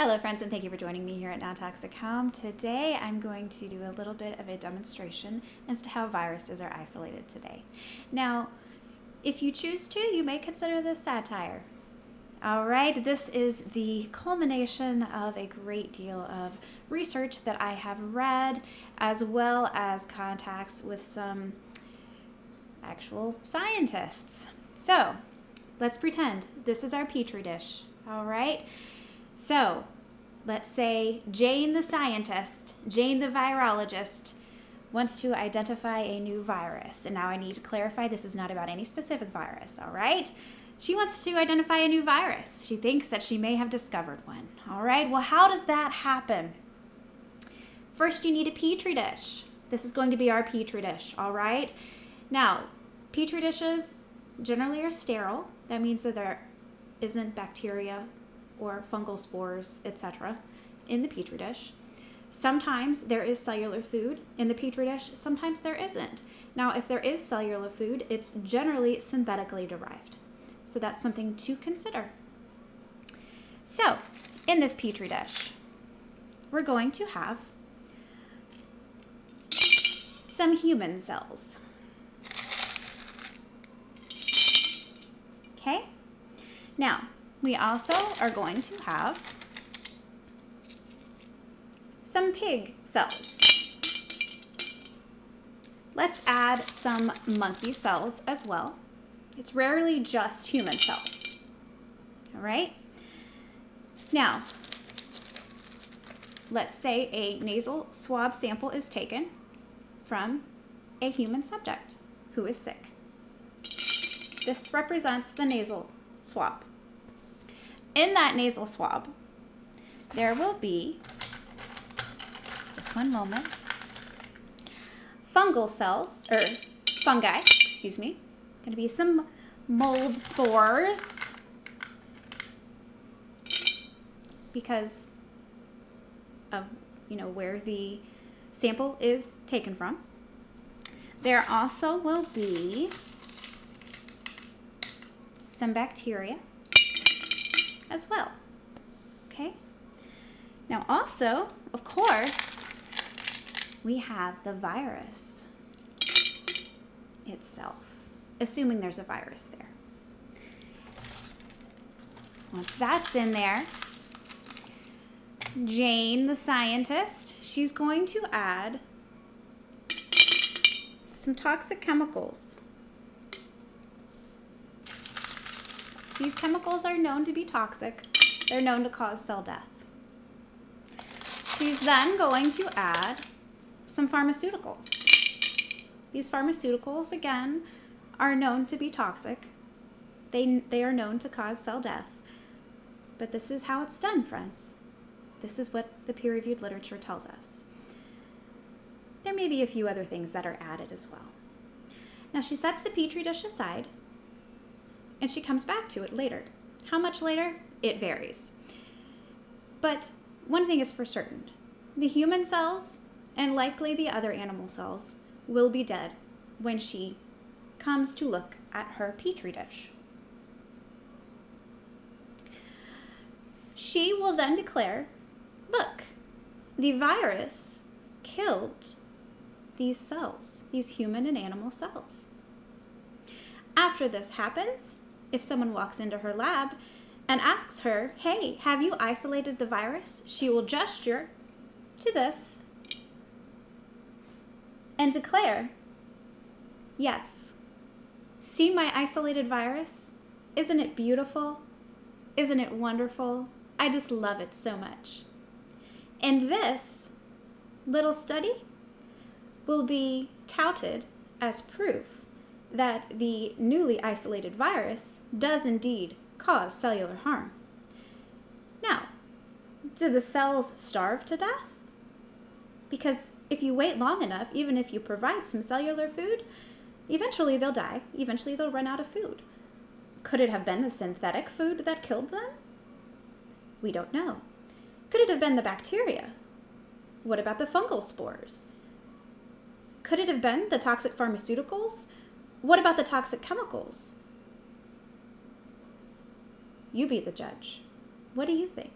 Hello friends and thank you for joining me here at Non-Toxic Home. Today I'm going to do a little bit of a demonstration as to how viruses are isolated today. Now, if you choose to, you may consider this satire. All right, this is the culmination of a great deal of research that I have read, as well as contacts with some actual scientists. So, let's pretend this is our petri dish. All right. So, let's say Jane the scientist, Jane the virologist, wants to identify a new virus. And now I need to clarify this is not about any specific virus, all right? She wants to identify a new virus. She thinks that she may have discovered one. All right, well, how does that happen? First, you need a petri dish. This is going to be our petri dish, all right? Now, petri dishes generally are sterile. That means that there isn't bacteria or fungal spores, etc., in the petri dish. Sometimes there is cellular food in the petri dish, sometimes there isn't. Now, if there is cellular food, it's generally synthetically derived. So that's something to consider. So, in this petri dish, we're going to have some human cells. Okay? Now, we also are going to have some pig cells. Let's add some monkey cells as well. It's rarely just human cells. All right? Now, let's say a nasal swab sample is taken from a human subject who is sick. This represents the nasal swab. In that nasal swab, there will be, just one moment, fungal cells, or fungi, excuse me. Going to be some mold spores because of, you know, where the sample is taken from. There also will be some bacteria as well. Okay? Now also, of course, we have the virus itself, assuming there's a virus there. Once that's in there, Jane, the scientist, she's going to add some toxic chemicals These chemicals are known to be toxic. They're known to cause cell death. She's then going to add some pharmaceuticals. These pharmaceuticals, again, are known to be toxic. They, they are known to cause cell death. But this is how it's done, friends. This is what the peer-reviewed literature tells us. There may be a few other things that are added as well. Now she sets the petri dish aside and she comes back to it later. How much later? It varies. But one thing is for certain the human cells, and likely the other animal cells, will be dead when she comes to look at her petri dish. She will then declare look, the virus killed these cells, these human and animal cells. After this happens, if someone walks into her lab and asks her, hey, have you isolated the virus? She will gesture to this and declare, yes. See my isolated virus? Isn't it beautiful? Isn't it wonderful? I just love it so much. And this little study will be touted as proof that the newly isolated virus does indeed cause cellular harm. Now, do the cells starve to death? Because if you wait long enough, even if you provide some cellular food, eventually they'll die. Eventually they'll run out of food. Could it have been the synthetic food that killed them? We don't know. Could it have been the bacteria? What about the fungal spores? Could it have been the toxic pharmaceuticals what about the toxic chemicals? You be the judge. What do you think?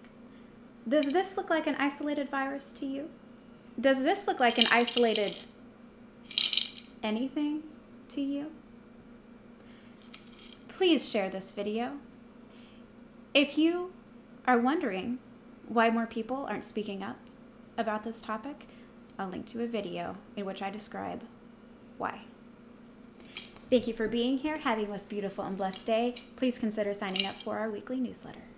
Does this look like an isolated virus to you? Does this look like an isolated anything to you? Please share this video. If you are wondering why more people aren't speaking up about this topic, I'll link to a video in which I describe why. Thank you for being here. Having most beautiful and blessed day. Please consider signing up for our weekly newsletter.